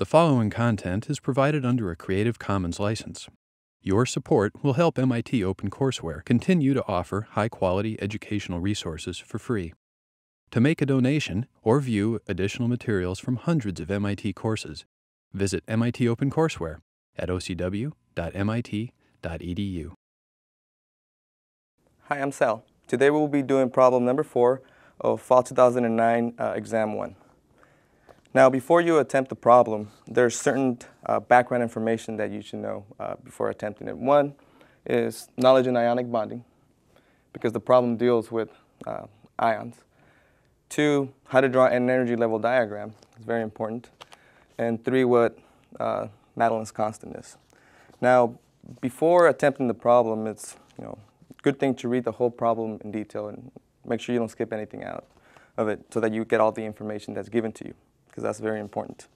The following content is provided under a Creative Commons license. Your support will help MIT OpenCourseware continue to offer high quality educational resources for free. To make a donation or view additional materials from hundreds of MIT courses, visit MIT OpenCourseware at ocw.mit.edu. Hi, I'm Sal. Today we will be doing problem number four of Fall 2009 uh, Exam 1. Now, before you attempt the problem, there's certain uh, background information that you should know uh, before attempting it. One is knowledge in ionic bonding, because the problem deals with uh, ions. Two, how to draw an energy level diagram. It's very important. And three, what uh, Madelung's constant is. Now, before attempting the problem, it's you know good thing to read the whole problem in detail and make sure you don't skip anything out of it so that you get all the information that's given to you because that's very important.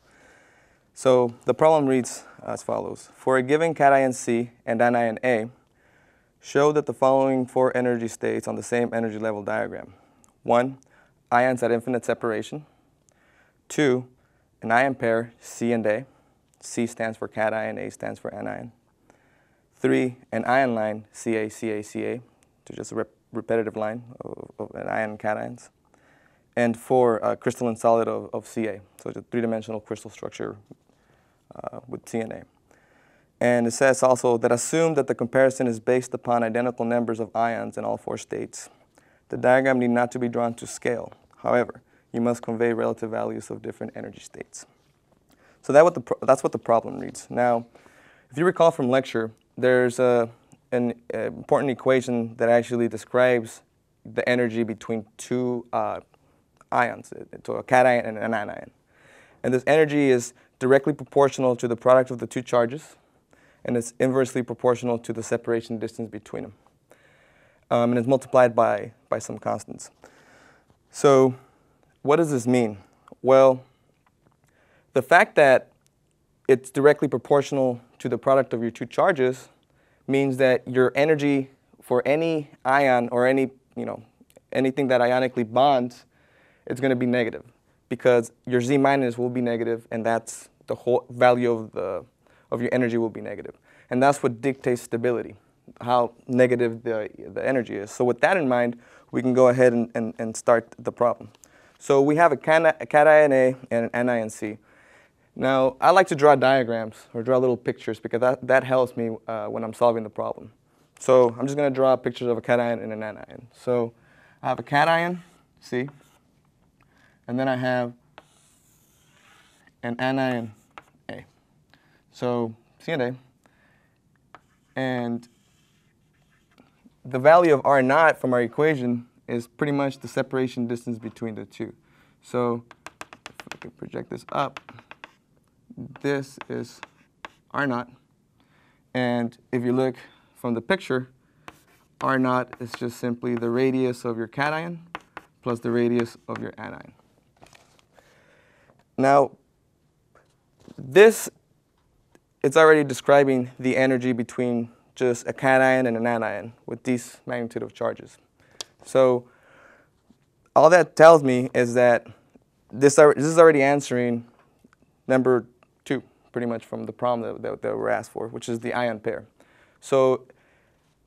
So the problem reads as follows. For a given cation C and anion A, show that the following four energy states on the same energy level diagram. One, ions at infinite separation. Two, an ion pair C and A. C stands for cation, A stands for anion. Three, an ion line Ca, Ca, Ca, to just a rep repetitive line of, of an ion cations and for a crystalline solid of, of Ca. So it's a three-dimensional crystal structure uh, with CNA. And it says also that assume that the comparison is based upon identical numbers of ions in all four states. The diagram need not to be drawn to scale. However, you must convey relative values of different energy states. So that what that's what the problem reads. Now, if you recall from lecture, there's a, an a important equation that actually describes the energy between two uh, ions, so a cation and an anion. And this energy is directly proportional to the product of the two charges, and it's inversely proportional to the separation distance between them. Um, and it's multiplied by, by some constants. So what does this mean? Well, the fact that it's directly proportional to the product of your two charges means that your energy for any ion or any, you know, anything that ionically bonds it's going to be negative because your Z minus will be negative and that's the whole value of, the, of your energy will be negative. And that's what dictates stability, how negative the, the energy is. So with that in mind, we can go ahead and, and, and start the problem. So we have a, cation A and an anion C. Now, I like to draw diagrams or draw little pictures because that, that helps me uh, when I'm solving the problem. So I'm just going to draw pictures of a cation and an anion. So I have a cation, C, and then I have an anion A. So C and A. And the value of R naught from our equation is pretty much the separation distance between the two. So if I could project this up, this is R naught. And if you look from the picture, R naught is just simply the radius of your cation plus the radius of your anion. Now, this, it's already describing the energy between just a cation and an anion with these magnitude of charges. So all that tells me is that this, this is already answering number two, pretty much from the problem that, that, that we're asked for, which is the ion pair. So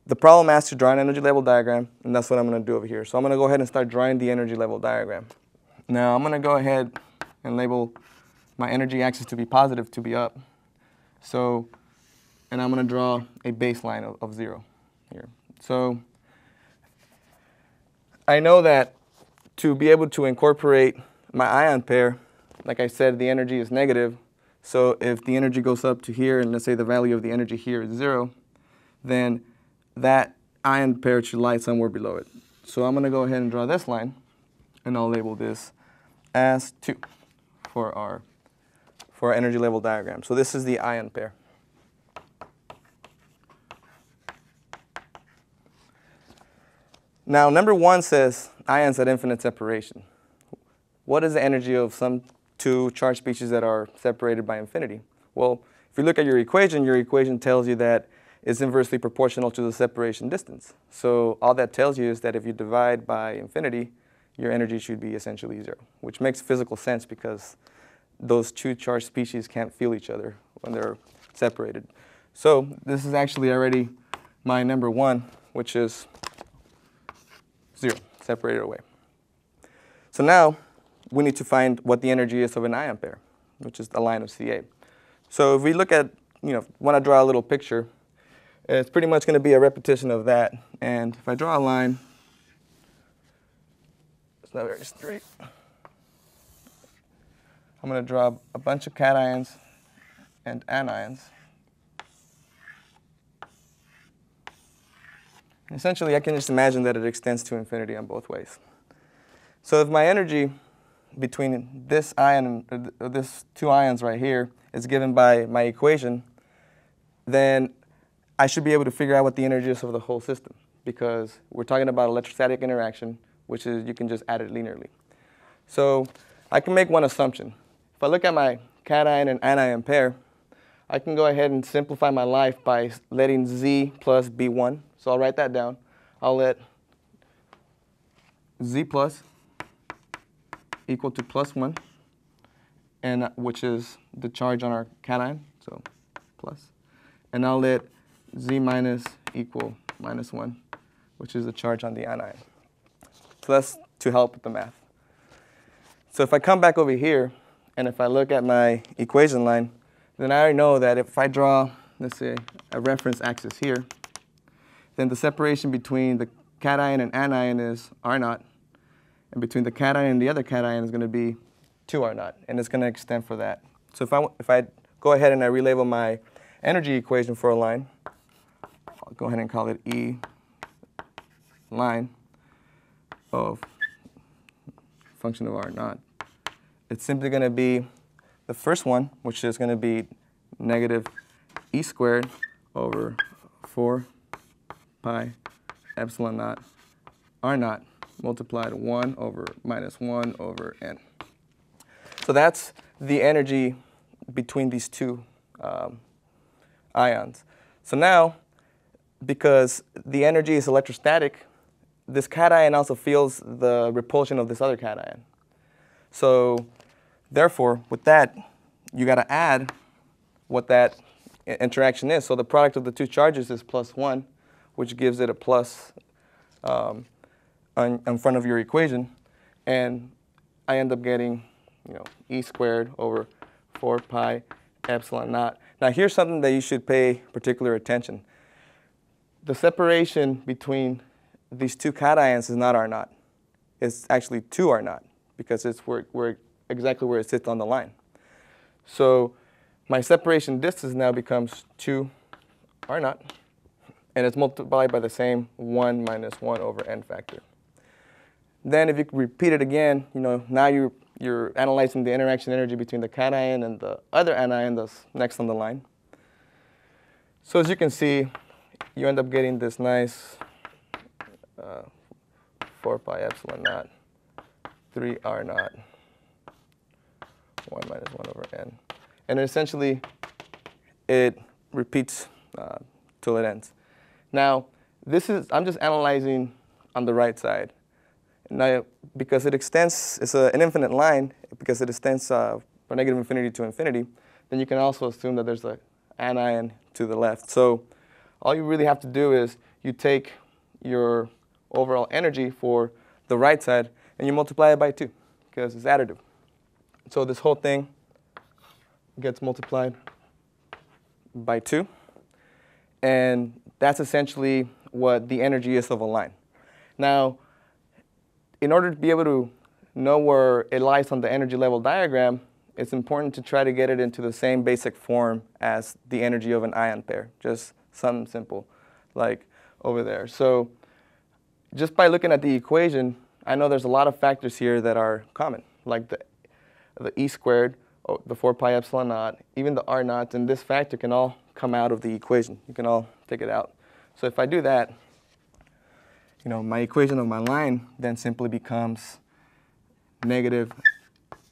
the problem asks to draw an energy level diagram, and that's what I'm going to do over here. So I'm going to go ahead and start drawing the energy level diagram. Now I'm going to go ahead and label my energy axis to be positive to be up. So, and I'm going to draw a baseline of, of zero here. So I know that to be able to incorporate my ion pair, like I said, the energy is negative. So if the energy goes up to here, and let's say the value of the energy here is zero, then that ion pair should lie somewhere below it. So I'm going to go ahead and draw this line, and I'll label this as 2 for our, for our energy level diagram. So this is the ion pair. Now, number one says ions at infinite separation. What is the energy of some two charged species that are separated by infinity? Well, if you look at your equation, your equation tells you that it's inversely proportional to the separation distance. So all that tells you is that if you divide by infinity, your energy should be essentially zero, which makes physical sense because those two charged species can't feel each other when they're separated. So this is actually already my number one, which is zero, separated away. So now we need to find what the energy is of an ion pair, which is the line of Ca. So if we look at, you know, want to draw a little picture, it's pretty much going to be a repetition of that. And if I draw a line, it's not very straight. I'm going to draw a bunch of cations and anions. Essentially, I can just imagine that it extends to infinity on both ways. So if my energy between this ion and uh, this two ions right here is given by my equation, then I should be able to figure out what the energy is of the whole system because we're talking about electrostatic interaction, which is you can just add it linearly. So I can make one assumption. If I look at my cation and anion pair, I can go ahead and simplify my life by letting Z plus B1. So I'll write that down. I'll let Z plus equal to plus 1, and uh, which is the charge on our cation, so plus. And I'll let Z minus equal minus 1, which is the charge on the anion. So that's to help with the math. So if I come back over here, and if I look at my equation line, then I already know that if I draw, let's say, a reference axis here, then the separation between the cation and anion is R naught, and between the cation and the other cation is going to be 2 R naught, and it's going to extend for that. So if I, if I go ahead and I relabel my energy equation for a line, I'll go ahead and call it E line of function of R naught it's simply going to be the first one, which is going to be negative e squared over 4 pi epsilon naught r naught multiplied 1 over minus 1 over n. So that's the energy between these two um, ions. So now, because the energy is electrostatic, this cation also feels the repulsion of this other cation. So therefore, with that, you got to add what that interaction is. So the product of the two charges is plus 1, which gives it a plus um, on, in front of your equation. And I end up getting, you know, e squared over 4 pi epsilon naught. Now here's something that you should pay particular attention. The separation between these two cations is not R naught. It's actually 2 R naught because it's where, where exactly where it sits on the line. So my separation distance now becomes 2 r naught, and it's multiplied by the same 1 minus 1 over n factor. Then if you repeat it again, you know, now you're, you're analyzing the interaction energy between the cation and the other anion that's next on the line. So as you can see, you end up getting this nice uh, 4 pi epsilon naught 3 r naught 1 minus 1 over n. And essentially, it repeats uh, till it ends. Now, this is, I'm just analyzing on the right side. Now, because it extends, it's a, an infinite line, because it extends uh, from negative infinity to infinity, then you can also assume that there's an anion to the left. So all you really have to do is you take your overall energy for the right side and you multiply it by 2 because it's additive. So this whole thing gets multiplied by 2. And that's essentially what the energy is of a line. Now, in order to be able to know where it lies on the energy level diagram, it's important to try to get it into the same basic form as the energy of an ion pair, just something simple like over there. So just by looking at the equation, I know there's a lot of factors here that are common, like the, the e squared, oh, the 4 pi epsilon naught, even the r naught, and this factor can all come out of the equation. You can all take it out. So if I do that, you know, my equation of my line then simply becomes negative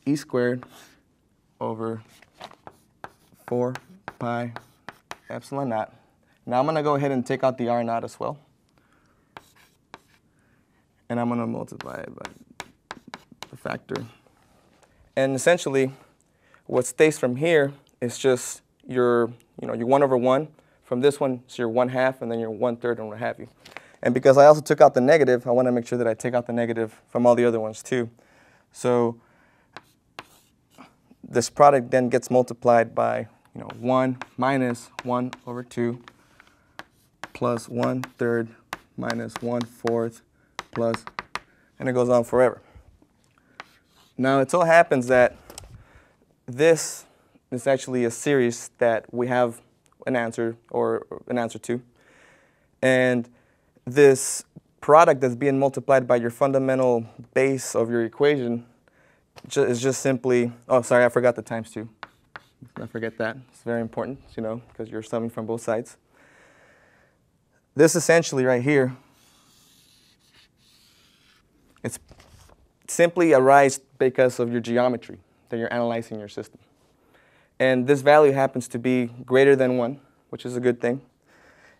e squared over 4 pi epsilon naught. Now I'm going to go ahead and take out the r naught as well and I'm going to multiply it by the factor. And essentially, What stays from here is just your, you know, your 1 over 1. From this one, it's your 1 half, and then your 1 third, and what have you. And because I also took out the negative, I want to make sure that I take out the negative from all the other ones too. So this product then gets multiplied by you know, 1 minus 1 over 2 plus 1 third minus 1 fourth plus, and it goes on forever. Now it so happens that this is actually a series that we have an answer or an answer to. And this product that's being multiplied by your fundamental base of your equation is just simply, oh, sorry, I forgot the times two. Don't forget that. It's very important, you know, because you're summing from both sides. This essentially right here, it's simply arise because of your geometry that you're analyzing your system. And this value happens to be greater than 1, which is a good thing.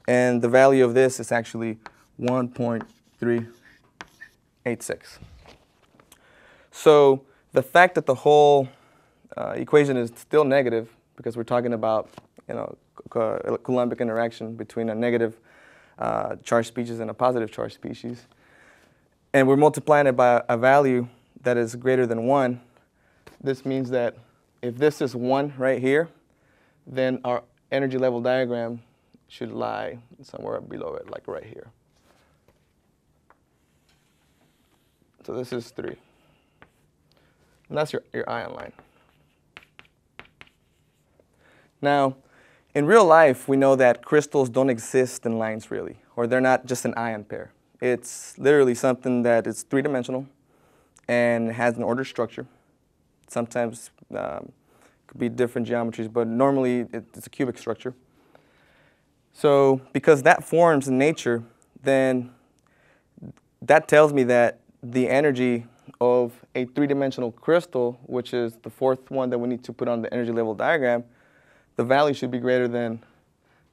And the value of this is actually 1.386. So the fact that the whole uh, equation is still negative because we're talking about you know Coulombic interaction between a negative uh, charge species and a positive charge species, and we're multiplying it by a value that is greater than 1, this means that if this is 1 right here, then our energy level diagram should lie somewhere below it, like right here. So this is 3. And that's your, your ion line. Now, in real life, we know that crystals don't exist in lines really, or they're not just an ion pair. It's literally something that is three-dimensional and has an ordered structure. Sometimes um, could be different geometries, but normally it's a cubic structure. So because that forms in nature, then that tells me that the energy of a three-dimensional crystal, which is the fourth one that we need to put on the energy level diagram, the value should be greater than,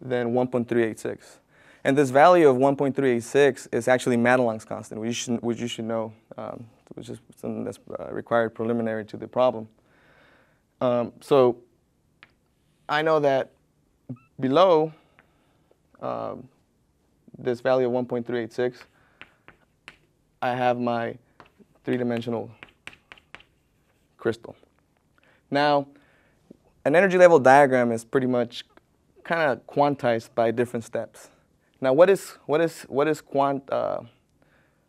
than 1.386. And this value of 1.386 is actually Madelung's constant, which you should, which you should know, um, which is something that's uh, required preliminary to the problem. Um, so I know that below um, this value of 1.386, I have my three-dimensional crystal. Now, an energy level diagram is pretty much kind of quantized by different steps. Now, what is, what is, what is quant, uh,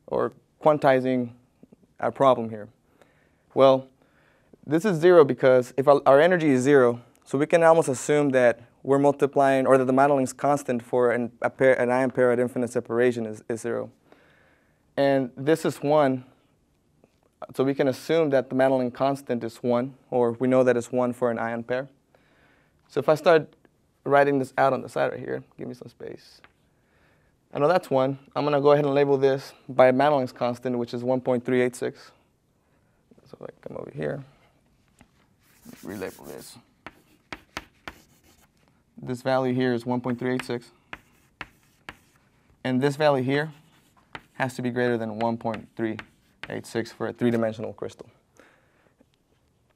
or quantizing our problem here? Well, this is zero because if our energy is zero, so we can almost assume that we're multiplying, or that the Madelung's constant for an, pair, an ion pair at infinite separation is, is zero. And this is one, so we can assume that the Madelung constant is 1, or we know that it's 1 for an ion pair. So if I start writing this out on the side right here, give me some space. I know that's 1. I'm going to go ahead and label this by Madelung's constant, which is 1.386. So if I come over here, relabel this. This value here is 1.386. And this value here has to be greater than 1.386 for a three-dimensional crystal.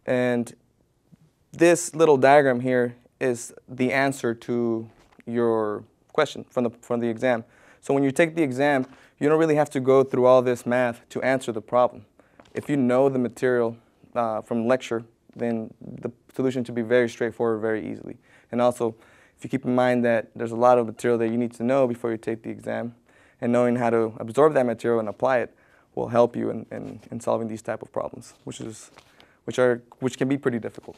And this little diagram here is the answer to your question from the, from the exam. So when you take the exam, you don't really have to go through all this math to answer the problem. If you know the material uh, from lecture, then the solution should be very straightforward very easily. And also, if you keep in mind that there's a lot of material that you need to know before you take the exam, and knowing how to absorb that material and apply it, will help you in, in, in solving these type of problems, which, is, which, are, which can be pretty difficult.